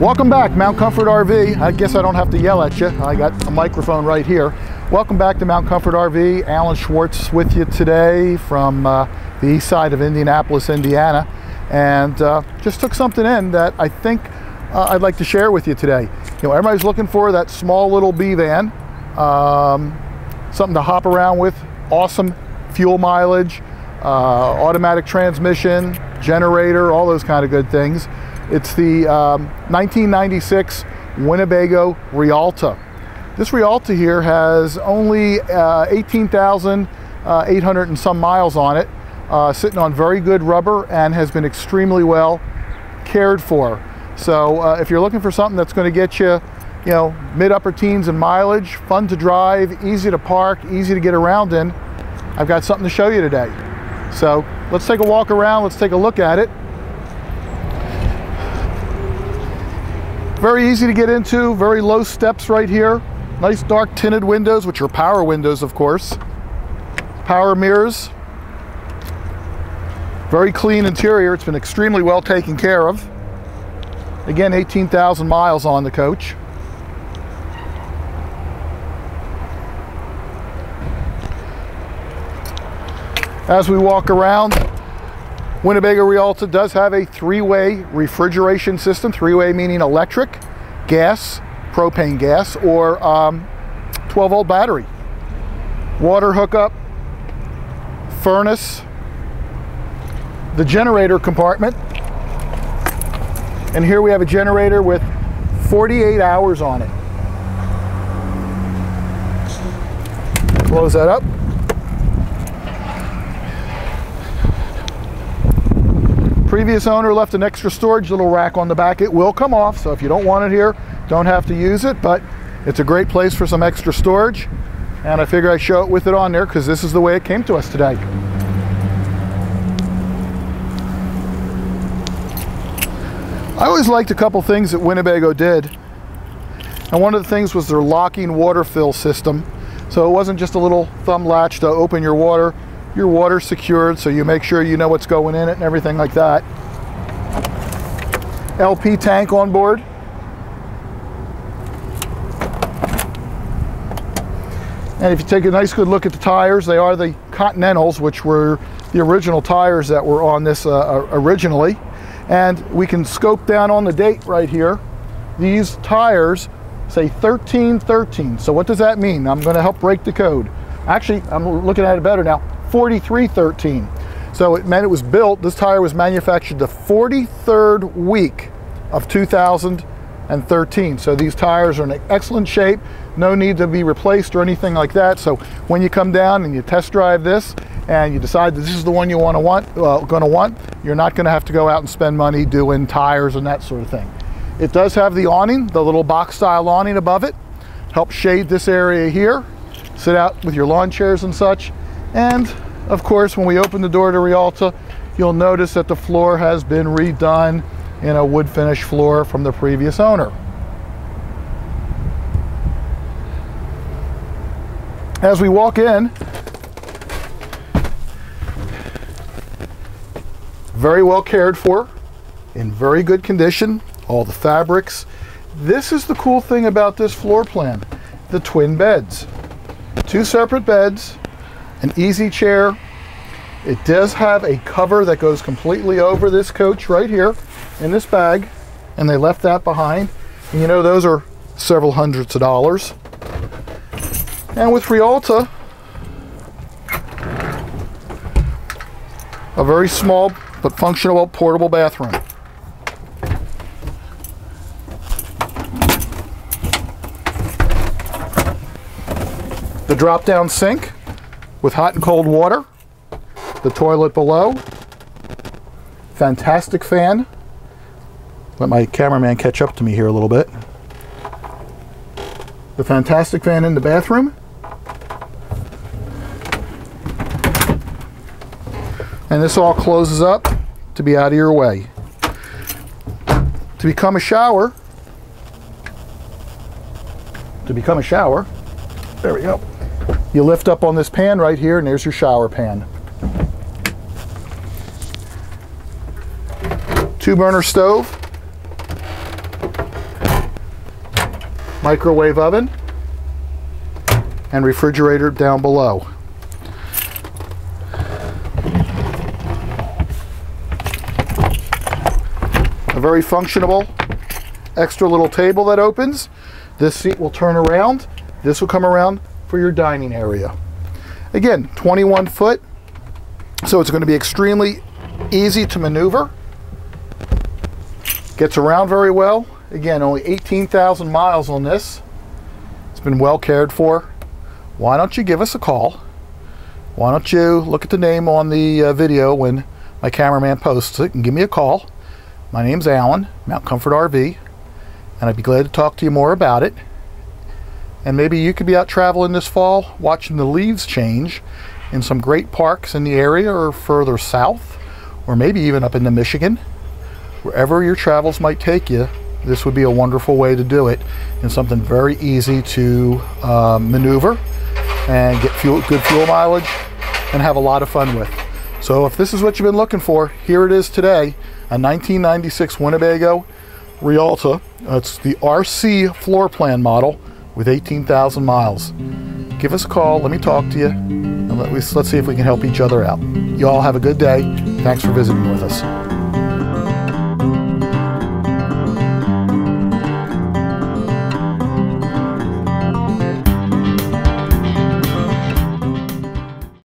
Welcome back, Mount Comfort RV. I guess I don't have to yell at you. I got a microphone right here. Welcome back to Mount Comfort RV. Allen Schwartz with you today from uh, the east side of Indianapolis, Indiana. And uh, just took something in that I think uh, I'd like to share with you today. You know, everybody's looking for that small little B van, um, something to hop around with, awesome fuel mileage, uh, automatic transmission, generator, all those kind of good things. It's the um, 1996 Winnebago Rialta. This Rialta here has only uh, 18,800 uh, and some miles on it, uh, sitting on very good rubber and has been extremely well cared for. So uh, if you're looking for something that's going to get you, you know, mid upper teens in mileage, fun to drive, easy to park, easy to get around in, I've got something to show you today. So let's take a walk around, let's take a look at it. Very easy to get into, very low steps right here. Nice dark tinted windows, which are power windows, of course. Power mirrors. Very clean interior. It's been extremely well taken care of. Again, 18,000 miles on the coach. As we walk around, Winnebago Rialta does have a three-way refrigeration system, three-way meaning electric, gas, propane gas, or um, 12 volt battery. Water hookup, furnace, the generator compartment, and here we have a generator with 48 hours on it. Close that up. Previous owner left an extra storage little rack on the back. It will come off, so if you don't want it here, don't have to use it, but it's a great place for some extra storage. And I figure I show it with it on there because this is the way it came to us today. I always liked a couple things that Winnebago did. And one of the things was their locking water fill system. So it wasn't just a little thumb latch to open your water your water secured so you make sure you know what's going in it and everything like that. LP tank on board. And if you take a nice good look at the tires, they are the Continentals, which were the original tires that were on this uh, uh originally. And we can scope down on the date right here. These tires say 1313. So what does that mean? I'm gonna help break the code. Actually, I'm looking at it better now. 4313. So it meant it was built, this tire was manufactured the 43rd week of 2013. So these tires are in excellent shape, no need to be replaced or anything like that. So when you come down and you test drive this and you decide that this is the one you want to want, uh, going to want, you're not going to have to go out and spend money doing tires and that sort of thing. It does have the awning, the little box style awning above it, help shade this area here, sit out with your lawn chairs and such. And of course, when we open the door to Rialta, you'll notice that the floor has been redone in a wood finish floor from the previous owner. As we walk in, very well cared for, in very good condition, all the fabrics. This is the cool thing about this floor plan, the twin beds. Two separate beds, an easy chair. It does have a cover that goes completely over this coach right here in this bag, and they left that behind. And you know, those are several hundreds of dollars. And with Rialta, a very small but functional portable bathroom. The drop down sink with hot and cold water. The toilet below. Fantastic fan. Let my cameraman catch up to me here a little bit. The fantastic fan in the bathroom. And this all closes up to be out of your way. To become a shower, to become a shower, there we go. You lift up on this pan right here, and there's your shower pan. Two burner stove. microwave oven, and refrigerator down below. A very functional extra little table that opens. This seat will turn around. This will come around for your dining area. Again, 21 foot, so it's going to be extremely easy to maneuver. Gets around very well. Again, only 18,000 miles on this. It's been well cared for. Why don't you give us a call? Why don't you look at the name on the uh, video when my cameraman posts it and give me a call. My name's Allen, Mount Comfort RV, and I'd be glad to talk to you more about it. And maybe you could be out traveling this fall watching the leaves change in some great parks in the area or further south, or maybe even up into Michigan. Wherever your travels might take you, this would be a wonderful way to do it and something very easy to uh, maneuver and get fuel, good fuel mileage and have a lot of fun with. So if this is what you've been looking for, here it is today, a 1996 Winnebago Rialta. It's the RC floor plan model with 18,000 miles. Give us a call, let me talk to you, and let, let's see if we can help each other out. You all have a good day. Thanks for visiting with us.